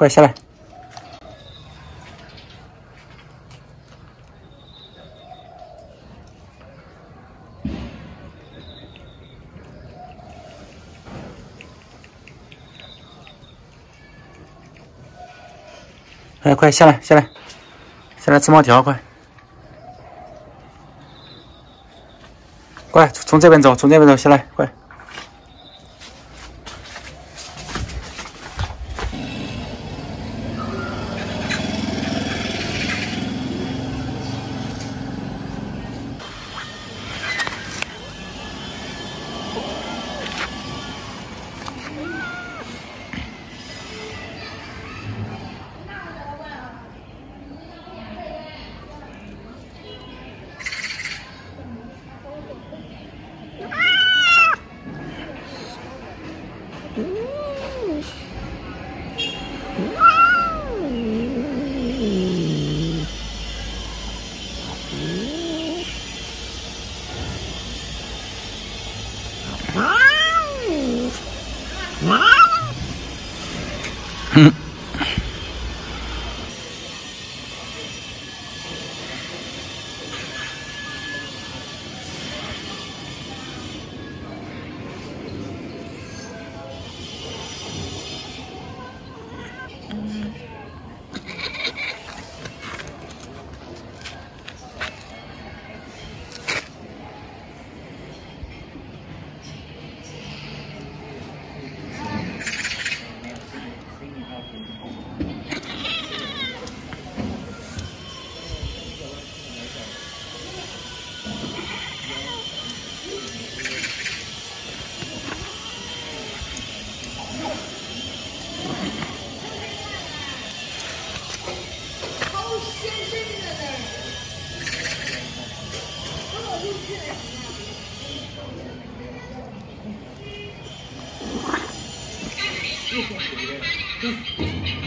快下来。哎，快下来，下来，下来吃猫条，快！快从这边走，从这边走，下来，快！Mm-hmm. よくやってくれ。